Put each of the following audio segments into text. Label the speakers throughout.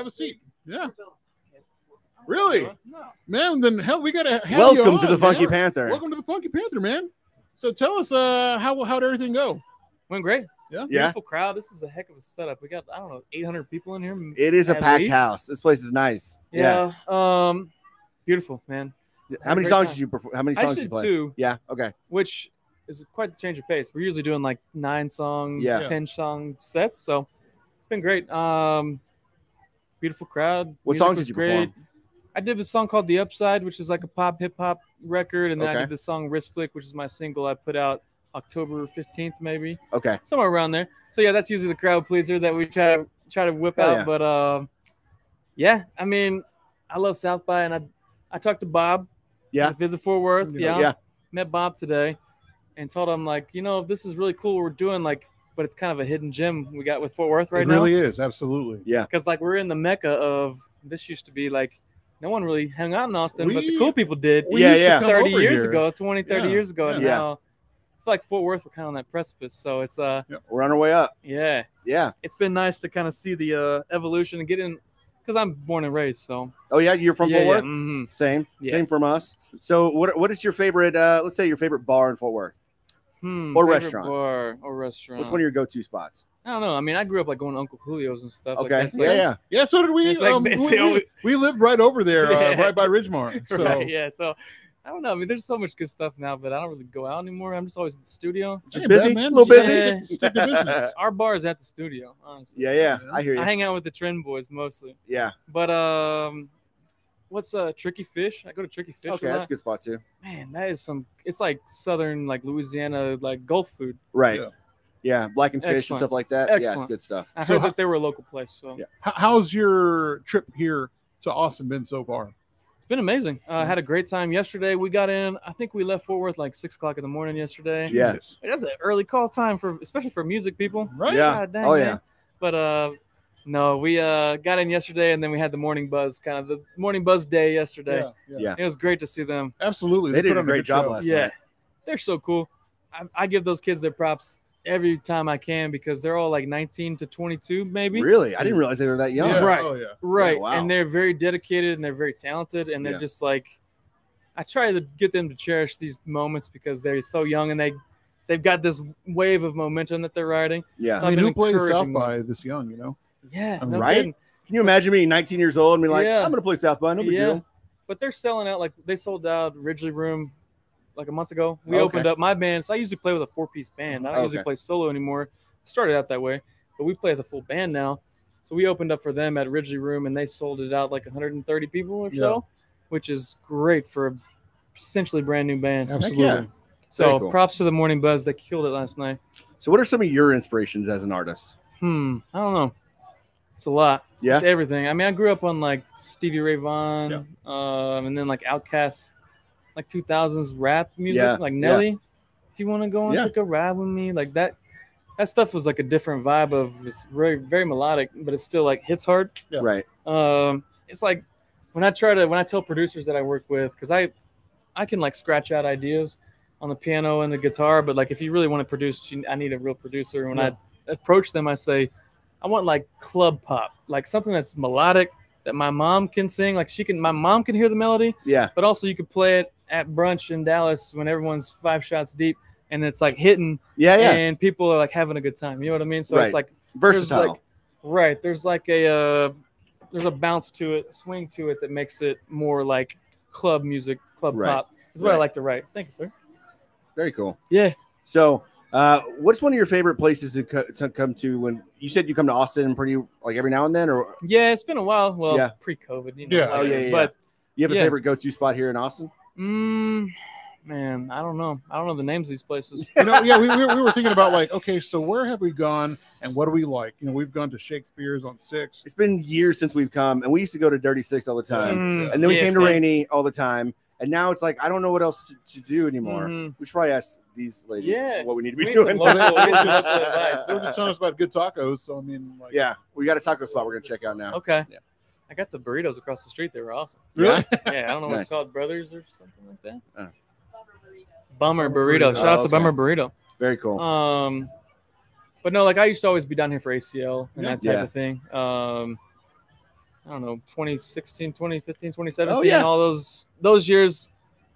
Speaker 1: Have a seat. Yeah. Really?
Speaker 2: No.
Speaker 1: Man, then hell, we gotta have you
Speaker 3: Welcome to the Funky
Speaker 1: man.
Speaker 3: Panther.
Speaker 1: Welcome to the Funky Panther, man. So tell us, uh, how how'd everything go?
Speaker 2: Went great.
Speaker 1: Yeah.
Speaker 3: Yeah.
Speaker 2: Beautiful crowd. This is a heck of a setup. We got I don't know 800 people in here.
Speaker 3: It is a packed
Speaker 2: least.
Speaker 3: house. This place is nice. Yeah.
Speaker 2: Yeah. Um, beautiful man.
Speaker 3: How many songs
Speaker 2: time.
Speaker 3: did you perform? How many songs did you play?
Speaker 2: two,
Speaker 3: Yeah. Okay.
Speaker 2: which is quite the change of pace. We're usually doing like nine song,
Speaker 3: Yeah.
Speaker 2: ten song sets. So it's been great. Um, beautiful crowd.
Speaker 3: What
Speaker 2: Music
Speaker 3: songs did you perform?
Speaker 2: I did a song called "The Upside," which is like a pop hip hop record, and then
Speaker 3: Okay.
Speaker 2: I did the song "Wrist Flick," which is my single I put out October 15th, maybe
Speaker 3: Okay.
Speaker 2: somewhere around there. So yeah, that's usually the crowd pleaser that we try to try to whip
Speaker 3: Hell
Speaker 2: out.
Speaker 3: yeah.
Speaker 2: But um, yeah, I mean, I love South by, and I I talked to Bob.
Speaker 3: Yeah.
Speaker 2: Visit Fort Worth. Yeah,
Speaker 3: Yeah.
Speaker 2: met Bob today, and told him like, you know, this is really cool. What we're doing like, but it's kind of a hidden gem we got with Fort Worth right
Speaker 1: it
Speaker 2: now.
Speaker 1: really is, absolutely.
Speaker 3: Yeah.
Speaker 2: because like we're in the mecca of this used to be like no one really hung out in Austin, but the cool people did.
Speaker 1: We
Speaker 3: Yeah,
Speaker 1: used to
Speaker 3: yeah.
Speaker 1: come
Speaker 2: 30
Speaker 1: over
Speaker 2: years
Speaker 1: here.
Speaker 2: ago, 20, 30
Speaker 1: Yeah,
Speaker 2: years ago, and
Speaker 3: yeah.
Speaker 2: now I feel like Fort Worth we're kind of on that precipice. So it's uh
Speaker 3: We're on our way up.
Speaker 2: yeah,
Speaker 3: Yeah.
Speaker 2: it's been nice to kind of see the uh evolution and get in because I'm born and raised. So
Speaker 3: Oh yeah, you're from
Speaker 2: yeah,
Speaker 3: Fort
Speaker 2: yeah,
Speaker 3: Worth.
Speaker 2: mhm.
Speaker 3: Same.
Speaker 2: Yeah.
Speaker 3: Same from us. So what what is your favorite? Uh, let's say your favorite bar in Fort Worth.
Speaker 2: Hmm,
Speaker 3: Or
Speaker 2: favorite
Speaker 3: restaurant.
Speaker 2: bar or restaurant.
Speaker 3: Which one of your go-to spots?
Speaker 2: I don't know. I mean, I grew up like going to Uncle Julio's and stuff. Like
Speaker 3: Okay.
Speaker 2: that's,
Speaker 3: yeah,
Speaker 2: like,
Speaker 3: yeah.
Speaker 1: Yeah, so did we.
Speaker 2: It's like
Speaker 1: um, we, we-
Speaker 2: always-
Speaker 1: we lived right over there, uh,
Speaker 2: Yeah.
Speaker 1: right by Ridgmar. So
Speaker 2: right, yeah. So I don't know. I mean, there's so much good stuff now, but I don't really go out anymore. I'm just always in the studio.
Speaker 3: Just
Speaker 1: Hey,
Speaker 3: busy.
Speaker 1: man.
Speaker 3: a little busy.
Speaker 2: Yeah.
Speaker 1: Stick to business.
Speaker 2: Our bar is at the studio, honestly.
Speaker 3: Yeah, yeah. I hear you.
Speaker 2: I hang out with the trend boys mostly.
Speaker 3: yeah.
Speaker 2: But um, what's uh Tricky Fish? I go to Tricky Fish.
Speaker 3: Okay,
Speaker 2: a
Speaker 3: that's a good spot too.
Speaker 2: Man, that is some. It's like southern, like Louisiana, like Gulf food.
Speaker 3: Right.
Speaker 1: Yeah.
Speaker 3: Yeah. Black and fish and stuff like that. Yeah, it's good stuff.
Speaker 2: I
Speaker 1: So
Speaker 2: heard
Speaker 1: how-
Speaker 2: that they were a local place, so
Speaker 3: Yeah.
Speaker 1: How's your trip here to Austin been so far?
Speaker 2: it's been amazing. Uh, I had a great time yesterday. We got in. I think we left Fort Worth like six o'clock in the morning yesterday.
Speaker 3: Yeah.
Speaker 1: Jesus.
Speaker 2: That's an early call time for, especially for music people.
Speaker 1: Right?
Speaker 3: Yeah.
Speaker 2: God dang,
Speaker 3: Oh,
Speaker 2: man.
Speaker 3: yeah.
Speaker 2: But uh, no, we uh got in yesterday, and then we had the morning buzz, kind of the morning buzz day yesterday.
Speaker 1: Yeah, yeah.
Speaker 3: Yeah.
Speaker 2: It was great to see them.
Speaker 1: Absolutely.
Speaker 3: They did
Speaker 1: put
Speaker 3: a great job
Speaker 1: show.
Speaker 3: last
Speaker 2: yeah,
Speaker 3: night.
Speaker 2: they're so cool. I, I give those kids their props every time I can because they're all like 19 to 22, maybe.
Speaker 3: Really? I didn't realize they were that young.
Speaker 1: Yeah.
Speaker 2: Right.
Speaker 1: Oh, yeah.
Speaker 2: Right.
Speaker 3: wow.
Speaker 2: And they're very dedicated and they're very talented and they're
Speaker 3: Yeah.
Speaker 2: just like I try to get them to cherish these moments because they're so young and they they've got this wave of momentum that they're riding.
Speaker 3: Yeah.
Speaker 2: So
Speaker 1: I mean, who plays South by this young, you know?
Speaker 2: Yeah. No
Speaker 3: right?
Speaker 2: kidding.
Speaker 3: Can you imagine being 19 years old and be like,
Speaker 2: Yeah.
Speaker 3: I'm gonna play South by, no big
Speaker 2: yeah.
Speaker 3: deal.
Speaker 2: But they're selling out like they sold out Ridglea Room like a month ago. We
Speaker 3: Okay.
Speaker 2: opened up my band. So I usually play with a four piece band. I don't usually play solo anymore. Started out that way, but we play with a full band now. So we opened up for them at Ridglea Room and they sold it out like 130 people or
Speaker 1: Yeah.
Speaker 2: so, which is great for a essentially brand new band.
Speaker 1: Absolutely.
Speaker 3: yeah.
Speaker 2: So
Speaker 3: cool.
Speaker 2: props to the Morning Buzz. They killed it last night.
Speaker 3: So, what are some of your inspirations as an artist?
Speaker 2: Hmm. I don't know. It's a lot.
Speaker 3: Yeah.
Speaker 2: It's everything. I mean, I grew up on like Stevie Ray Vaughan, um, and then like Outkast, like 2000s rap music,
Speaker 3: Yeah,
Speaker 2: like
Speaker 3: yeah.
Speaker 2: Nelly. If you want to go and
Speaker 3: Yeah.
Speaker 2: take a ride with me, like that. That stuff was like a different vibe of it's very very melodic, but it still like hits hard.
Speaker 1: Yeah.
Speaker 3: Right.
Speaker 2: Um, it's like when I try to when I tell producers that I work with, because I I can like scratch out ideas on the piano and the guitar, but like if you really want to produce, I need a real producer. And when I approach them, I say, I want like club pop, like something that's melodic that my mom can sing. Like she can, my mom can hear the melody,
Speaker 3: Yeah.
Speaker 2: but also you could play it at brunch in Dallas when everyone's five shots deep and it's like hitting
Speaker 3: Yeah. Yeah.
Speaker 2: and people are like having a good time. You know what I mean? So
Speaker 3: Right.
Speaker 2: it's like
Speaker 3: Versatile.
Speaker 2: like- right. There's like a uh, there's a bounce to it, swing to it that makes it more like club music, club
Speaker 3: Right.
Speaker 2: pop. Is what I like to write. Thank you, sir.
Speaker 3: Very cool.
Speaker 2: Yeah.
Speaker 3: So, uh, what's one of your favorite places to, co- to come to when you said you come to Austin pretty like every now and then, or
Speaker 2: Yeah, it's been a while. Well,
Speaker 3: Yeah.
Speaker 2: pre-COVID, you know.
Speaker 1: Yeah.
Speaker 3: Oh, yeah, yeah,
Speaker 2: But
Speaker 3: you have a
Speaker 2: Yeah.
Speaker 3: favorite go-to spot here in Austin?
Speaker 2: mm, man, I don't know. I don't know the names of these places.
Speaker 1: You know, yeah, we, we, were- we were thinking about like, okay, so where have we gone and what do we like? You know, we've gone to Shakespeare's on Six.
Speaker 3: It's been years since we've come, and we used to go to Dirty Six all the time,
Speaker 2: Mm,
Speaker 3: and then we
Speaker 2: yeah,
Speaker 3: came to
Speaker 2: same.
Speaker 3: Rainey all the time, and now it's like I don't know what else to, to do anymore.
Speaker 2: Mhm.
Speaker 3: We should probably ask these ladies
Speaker 2: Yeah.
Speaker 3: what we need to be
Speaker 2: need some
Speaker 3: doing.
Speaker 2: local-
Speaker 1: they,
Speaker 2: we
Speaker 1: were just, they were just telling us about good tacos. So I mean, like,
Speaker 3: yeah, we got a taco spot we're gonna check out now.
Speaker 2: Okay.
Speaker 3: Yeah.
Speaker 2: I got the burritos across the street. They were awesome.
Speaker 1: really?
Speaker 2: Yeah, I don't know what it's called, Brothers or something like that.
Speaker 3: Uh.
Speaker 2: Bummer
Speaker 1: Bummer
Speaker 2: burrito.
Speaker 1: burrito.
Speaker 2: Shout out
Speaker 3: Oh,
Speaker 2: to Bummer. Burrito.
Speaker 3: Very cool.
Speaker 2: Um, but no, like I used to always be down here for ACL and
Speaker 1: Yeah.
Speaker 2: that type
Speaker 3: Yeah.
Speaker 2: of thing. Um, I don't know 2016, 2015, 2017,
Speaker 3: Oh, yeah.
Speaker 2: all those those years.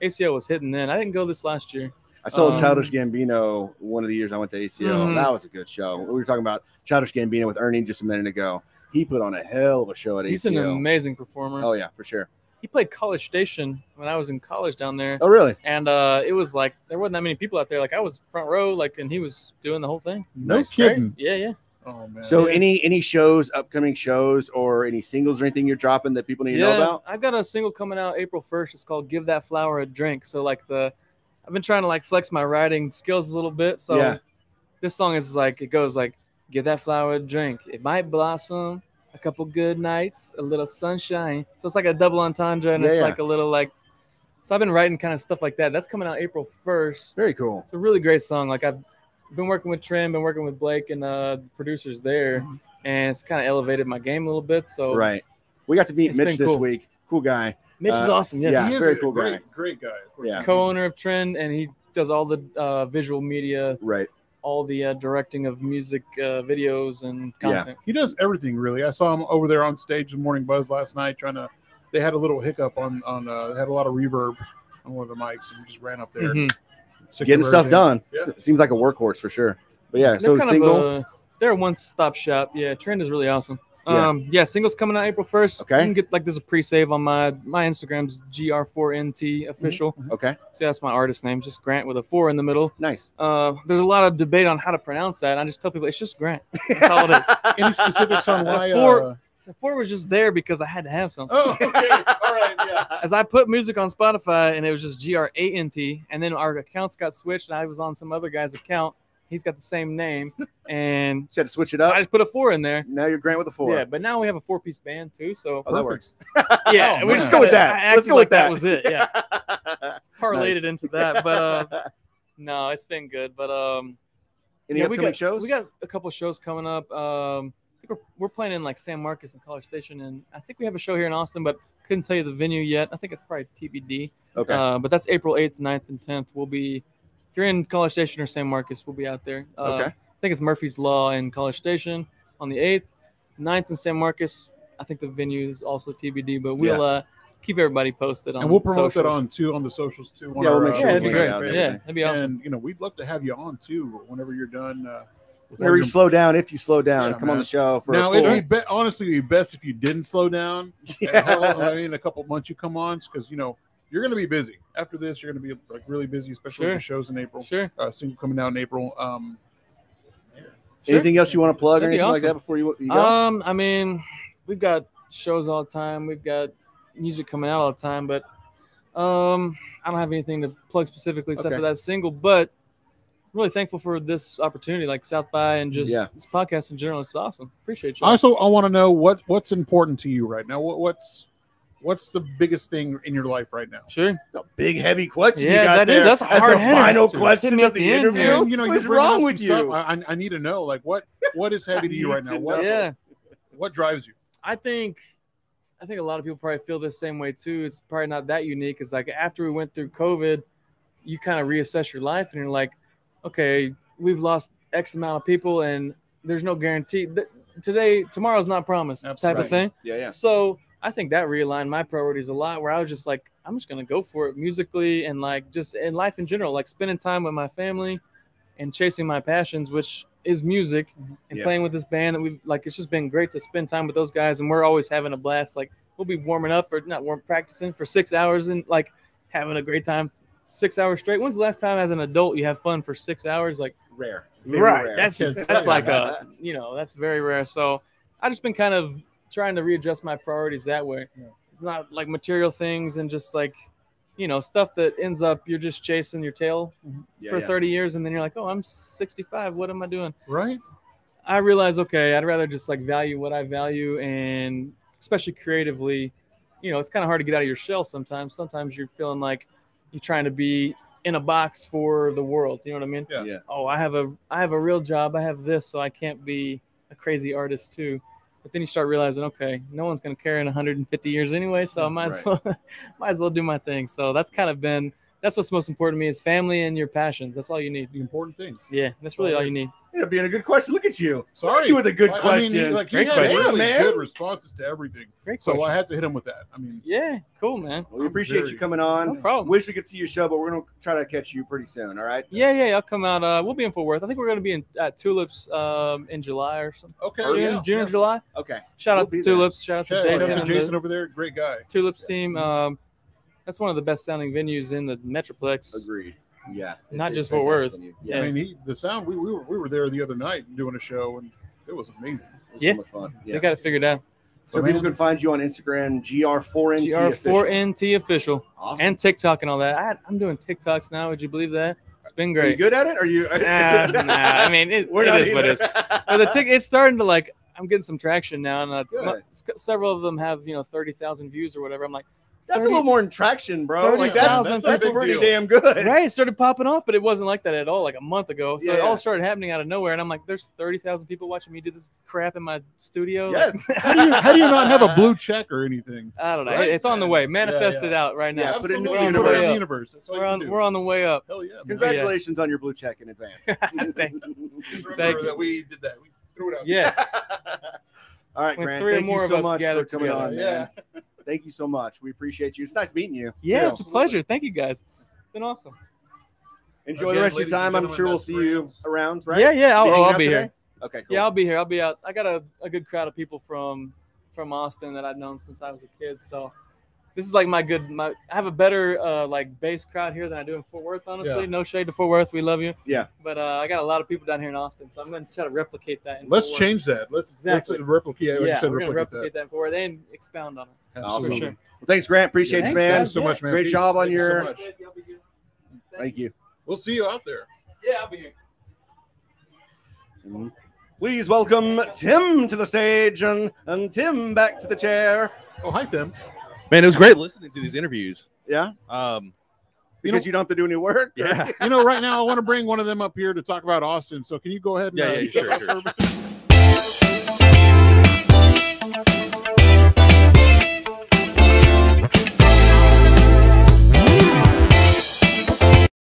Speaker 2: ACL was hitting then. I didn't go this last year.
Speaker 3: I saw
Speaker 2: Um,
Speaker 3: Childish Gambino one of the years I went to ACL.
Speaker 2: Mhm.
Speaker 3: That was a good show. We were talking about Childish Gambino with Ernie just a minute ago. He put on a hell of a show at
Speaker 2: He's an amazing performer.
Speaker 3: Oh yeah, for sure.
Speaker 2: He played College Station when I was in college down there.
Speaker 3: Oh really?
Speaker 2: and uh, it was like there wasn't that many people out there. Like I was front row, like, and he was doing the whole thing.
Speaker 1: No
Speaker 3: Nice.
Speaker 1: kidding.
Speaker 2: Yeah, yeah.
Speaker 1: Oh man.
Speaker 3: So
Speaker 2: Yeah.
Speaker 3: any any shows, upcoming shows, or any singles or anything you're dropping that people need to know about?
Speaker 2: I've got a single coming out April first. It's called "Give That Flower a Drink." So like the, I've been trying to like flex my writing skills a little bit. So
Speaker 3: Yeah.
Speaker 2: this song is like it goes like, "Give that flower a drink. It might blossom. A couple good nights, a little sunshine." So it's like a double entendre, and
Speaker 3: Yeah,
Speaker 2: it's
Speaker 3: yeah.
Speaker 2: like a little like. So I've been writing kind of stuff like that. That's coming out April first.
Speaker 3: Very cool.
Speaker 2: It's a really great song. Like I've been working with Trim, been working with Blake and uh, producers there,
Speaker 1: Mhm.
Speaker 2: and it's kind of elevated my game a little bit. So
Speaker 3: Right. We got to meet
Speaker 2: It's
Speaker 3: Mitch
Speaker 2: been
Speaker 3: this
Speaker 2: cool.
Speaker 3: week. Cool guy.
Speaker 2: Mitch is
Speaker 3: Uh,
Speaker 2: awesome. Yeah,
Speaker 3: yeah.
Speaker 1: he is
Speaker 3: very
Speaker 1: a
Speaker 3: cool
Speaker 1: great,
Speaker 3: guy.
Speaker 1: Great guy. Of course.
Speaker 3: Yeah.
Speaker 2: co-owner of Trend, and he does all the uh, visual media,
Speaker 3: Right.
Speaker 2: all the uh, directing of music uh, videos and
Speaker 3: Yeah.
Speaker 2: content.
Speaker 1: He does everything really. I saw him over there on stage with Morning Buzz last night trying to. They had a little hiccup on on. Uh, had a lot of reverb on one of the mics, and he just ran up there,
Speaker 2: Mhm.
Speaker 1: Took
Speaker 3: Getting
Speaker 1: care
Speaker 3: stuff done.
Speaker 1: Yeah.
Speaker 3: Seems like a workhorse for sure. But yeah, so
Speaker 2: they're kind
Speaker 3: single.
Speaker 2: of a, they're a one-stop shop. Yeah, Trend is really awesome.
Speaker 3: Yeah.
Speaker 2: Um, yeah, singles coming out April first.
Speaker 3: Okay.
Speaker 2: you can get like there's a pre-save on my my Instagram's gr4nt official.
Speaker 3: okay.
Speaker 2: So that's my artist name, just Grant with a four in the middle.
Speaker 3: Nice.
Speaker 2: Uh, there's a lot of debate on how to pronounce that. I just tell people it's just Grant. That's all it is.
Speaker 1: Any specifics on why?
Speaker 2: Four-
Speaker 1: Uh,
Speaker 2: The four was just there because I had to have something.
Speaker 1: oh, okay. All right. Yeah.
Speaker 2: As I put music on Spotify and it was just G R A N T, and then our accounts got switched, and I was on some other guy's account. He's got the same name, and
Speaker 3: Just had to switch it up.
Speaker 2: I just put a four in there.
Speaker 3: now you're Grant with a four.
Speaker 2: Yeah, but now we have a four-piece band too. So
Speaker 3: Oh, that works.
Speaker 2: yeah,
Speaker 1: Oh,
Speaker 2: we just
Speaker 3: go with that.
Speaker 2: I
Speaker 3: Let's go
Speaker 2: like
Speaker 3: with that.
Speaker 2: that was it. Yeah, parlayed
Speaker 3: Nice.
Speaker 2: into that, but uh, no, it's been good. But um,
Speaker 3: Any
Speaker 2: yeah, we
Speaker 3: upcoming
Speaker 2: got,
Speaker 3: shows?
Speaker 2: We got a couple shows coming up. Um, think we're, we're playing in like San Marcos and College Station, and I think we have a show here in Austin, but couldn't tell you the venue yet. I think it's probably TBD.
Speaker 3: okay.
Speaker 2: Uh, but that's April 8th, 9th, and 10th. We'll be, if you're in College Station or San Marcos, we'll be out there. Uh,
Speaker 3: Okay.
Speaker 2: I think it's Murphy's Law in College Station on the 8th. 9th in San Marcos. I think the venue is also TBD, but we'll uh, keep everybody posted on
Speaker 1: And we'll promote that on too on the socials too.
Speaker 3: Yeah, we'll
Speaker 1: our,
Speaker 3: make
Speaker 1: uh,
Speaker 3: sure
Speaker 2: Yeah, that'd be great.
Speaker 3: and
Speaker 2: Yeah, that'd be awesome.
Speaker 1: And you know, we'd love to have you on too whenever you're done. Uh, with all
Speaker 3: Whenever you slow down, if you slow down,
Speaker 1: Yeah,
Speaker 3: come on the show for
Speaker 1: now it'd be, be honestly it'd be best if you didn't slow down.
Speaker 3: Yeah.
Speaker 1: How I mean, a couple months you come on because you know you're going to be busy after this. You're going to be like really busy, especially with
Speaker 2: Sure.
Speaker 1: the shows in April.
Speaker 2: Sure.
Speaker 1: Uh, single coming out in April. Um,
Speaker 2: Sure.
Speaker 3: Anything else you want to plug or
Speaker 2: That'd be
Speaker 3: anything like that before you, you go?
Speaker 2: Um, I mean, we've got shows all the time. We've got music coming out all the time, but um, I don't have anything to plug specifically except
Speaker 3: Okay.
Speaker 2: for that single. But I'm really thankful for this opportunity, like South by and just
Speaker 3: Yeah.
Speaker 2: this podcast in general. It's awesome. Appreciate you.
Speaker 1: also, I want to know what what's important to you right now. What, what's what's the biggest thing in your life right now?
Speaker 2: Sure.
Speaker 3: The big heavy question
Speaker 2: Yeah,
Speaker 3: you got
Speaker 2: that is-
Speaker 3: there.
Speaker 2: that's a
Speaker 3: as
Speaker 2: hard
Speaker 3: the final
Speaker 1: Hit
Speaker 3: question of
Speaker 2: at
Speaker 3: the
Speaker 2: the end,
Speaker 3: interview.
Speaker 2: man.
Speaker 1: You know,
Speaker 3: What's wrong with you?
Speaker 1: I, I- I need to know, like, what what is heavy to you right
Speaker 3: to
Speaker 1: now? What
Speaker 2: Yeah.
Speaker 1: what drives you?
Speaker 2: I think I think a lot of people probably feel the same way too. It's probably not that unique. It's like after we went through COVID, you kind of reassess your life and you're like, okay, we've lost X amount of people and there's no guarantee that today, tomorrow's not promised type of thing.
Speaker 3: Yeah, yeah.
Speaker 2: So I think that realigned my priorities a lot where I was just like, I'm just gonna go for it musically and like just in life in general, like spending time with my family and chasing my passions, which is music mm-hmm. and
Speaker 3: Yeah.
Speaker 2: playing with this band that we've like it's just been great to spend time with those guys and we're always having a blast. Like we'll be warming up or not warm practicing for six hours and like having a great time six hours straight. When's the last time as an adult you have fun for six hours? Like
Speaker 3: Rare. Very
Speaker 2: right.
Speaker 3: rare.
Speaker 2: That's that's like a you know that's very rare. So I just been kind of trying to readjust my priorities that way.
Speaker 1: Yeah.
Speaker 2: It's not like material things and just like you know stuff that ends up you're just chasing your tail mm-hmm.
Speaker 3: Yeah,
Speaker 2: for
Speaker 3: yeah.
Speaker 2: 30 years and then you're like oh I'm 65 what am I doing?
Speaker 1: Right?
Speaker 2: I realize okay I'd rather just like value what I value and especially creatively you know it's kind of hard to get out of your shell sometimes. Sometimes you're feeling like you're trying to be in a box for the world. You know what I mean?
Speaker 1: Yeah.
Speaker 3: Yeah.
Speaker 2: oh i have a i have a real job i have this so i can't be a crazy artist too but then you start realizing okay no one's going to care in 150 years anyway so i mm, might as well might as well do my thing so that's kind of been that's what's most important to me is family and your passions. That's all you need.
Speaker 1: The important things.
Speaker 2: Yeah, that's really all you need.
Speaker 3: Yeah, being a good question. Look at you. Look
Speaker 1: Sorry.
Speaker 3: at you with a good
Speaker 1: I- I
Speaker 3: question.
Speaker 1: mean, he, like, he
Speaker 2: Great
Speaker 1: had
Speaker 2: question.
Speaker 1: really
Speaker 3: Yeah, man.
Speaker 1: good responses to everything.
Speaker 2: Great
Speaker 1: So
Speaker 2: question.
Speaker 1: I had to hit him with that. I mean,
Speaker 2: yeah, cool, man.
Speaker 3: Well, we appreciate
Speaker 1: very-
Speaker 3: you coming on.
Speaker 2: No problem.
Speaker 3: Wish we could see your show, but we're gonna try to catch you pretty soon. All right.
Speaker 2: Yeah, yeah, I'll come out. Uh, we'll be in Fort Worth. I think we're gonna be in at Tulips um, in July or something.
Speaker 1: okay.
Speaker 2: June,
Speaker 1: yeah,
Speaker 2: June
Speaker 1: yeah.
Speaker 2: or July.
Speaker 3: Okay.
Speaker 2: Shout
Speaker 3: We'll
Speaker 2: out
Speaker 3: be
Speaker 2: to
Speaker 3: there.
Speaker 2: Tulips. Shout out to
Speaker 1: Shout
Speaker 2: Jason.
Speaker 1: out to Jason
Speaker 2: the
Speaker 1: over there. Great guy.
Speaker 2: Tulips team. Um, that's one of the best sounding venues in the Metroplex.
Speaker 3: Agreed. Yeah.
Speaker 2: Not just
Speaker 3: a
Speaker 2: Fort Worth.
Speaker 3: venue.
Speaker 2: Yeah.
Speaker 1: I mean, he, the sound. We, we were we were there the other night doing a show, and it was amazing.
Speaker 3: It was
Speaker 2: Yeah.
Speaker 3: so much fun. Yeah.
Speaker 2: They got it figured out.
Speaker 3: so
Speaker 1: But
Speaker 3: people
Speaker 1: man-
Speaker 3: can find you on Instagram, gr4nt.
Speaker 2: GR4NT official
Speaker 3: Awesome.
Speaker 2: and TikTok and all that. I, I'm doing TikToks now. Would you believe that? It's been great.
Speaker 3: Are you
Speaker 2: great.
Speaker 3: good at it? Are you?
Speaker 2: Nah, nah, I mean, it,
Speaker 3: We're
Speaker 2: it
Speaker 3: not
Speaker 2: is what it is. But the tick, it's starting to like. I'm getting some traction now, and uh,
Speaker 3: Good.
Speaker 2: several of them have you know thirty thousand views or whatever. I'm like,
Speaker 3: That's a little more in traction, bro. Like that's
Speaker 2: 30,000
Speaker 3: that's, that's
Speaker 1: people.
Speaker 3: pretty
Speaker 1: deal.
Speaker 3: damn good.
Speaker 2: right, it started popping off, but it wasn't like that at all. Like a month ago, so it all started happening out of nowhere, and I'm like, there's thirty thousand people watching me do this crap in my studio.
Speaker 3: Yes.
Speaker 1: How do you how do you not have a blue check or anything?
Speaker 2: I don't know.
Speaker 1: Right,
Speaker 2: it's on the way. Manifest
Speaker 1: yeah.
Speaker 2: it out right now.
Speaker 3: Yeah, put it in the
Speaker 2: universe.
Speaker 1: Put it in the universe. That's all
Speaker 2: we're on
Speaker 1: can
Speaker 2: we're on the way up.
Speaker 1: Hell yeah. man.
Speaker 3: Congratulations on your blue check in advance.
Speaker 2: Thank-
Speaker 1: Just remember
Speaker 2: Thank you.
Speaker 1: that we did that. We threw it out.
Speaker 2: Yes.
Speaker 3: All right, Grant.
Speaker 2: three or
Speaker 3: Thank
Speaker 2: more
Speaker 3: you
Speaker 2: of
Speaker 3: so
Speaker 2: us
Speaker 3: much for coming on,
Speaker 1: Yeah.
Speaker 3: Man. Thank you so much. We appreciate you. It's nice meeting you.
Speaker 2: Yeah,
Speaker 3: too.
Speaker 2: it's a pleasure. Thank you guys. It's been awesome.
Speaker 3: Enjoy the rest of your time. I'm sure we'll
Speaker 1: that's
Speaker 3: see you
Speaker 1: Grant.
Speaker 3: around, right?
Speaker 2: Yeah, yeah. I'll,
Speaker 3: Be
Speaker 2: oh, I'll be
Speaker 3: today?
Speaker 2: here.
Speaker 3: Okay, cool.
Speaker 2: Yeah, I'll be here. I'll be out. I got a, a good crowd of people from from Austin that I've known since I was a kid. So this is like my good. My I have a better uh, like base crowd here than I do in Fort Worth. Honestly,
Speaker 1: Yeah.
Speaker 2: no shade to Fort Worth. We love you.
Speaker 3: Yeah.
Speaker 2: But uh, I got a lot of people down here in Austin, so I'm going to try to replicate that. In
Speaker 1: Let's
Speaker 2: Fort Worth.
Speaker 1: change that. Let's
Speaker 2: Exactly.
Speaker 1: let's replicate. Yeah, like
Speaker 2: yeah,
Speaker 1: said,
Speaker 2: we're
Speaker 1: replicate,
Speaker 2: replicate that. in Fort Worth and expound on it.
Speaker 3: Awesome.
Speaker 1: Absolutely.
Speaker 2: For sure.
Speaker 3: Well, thanks, Grant. Appreciate
Speaker 2: Thanks,
Speaker 3: you, man.
Speaker 2: guys.
Speaker 1: Thanks so
Speaker 2: Yeah.
Speaker 1: much, man.
Speaker 3: Great
Speaker 1: Pete.
Speaker 3: job on
Speaker 1: Thank you so
Speaker 3: your-
Speaker 1: much.
Speaker 3: Thank you.
Speaker 1: We'll see you out there.
Speaker 2: Yeah, I'll be here.
Speaker 3: Mhm. Please welcome Tim to the stage and, and Tim back to the chair.
Speaker 1: Oh, hi, Tim.
Speaker 4: Man, it was great listening to these interviews.
Speaker 3: Yeah,
Speaker 4: Um,
Speaker 3: because you, don't have to do any work.
Speaker 4: yeah,
Speaker 1: You know, right now I want to bring one of them up here to talk about Austin. So can you go ahead and
Speaker 4: Yeah,
Speaker 1: uh,
Speaker 4: yeah, sure, sure.
Speaker 1: for a minute?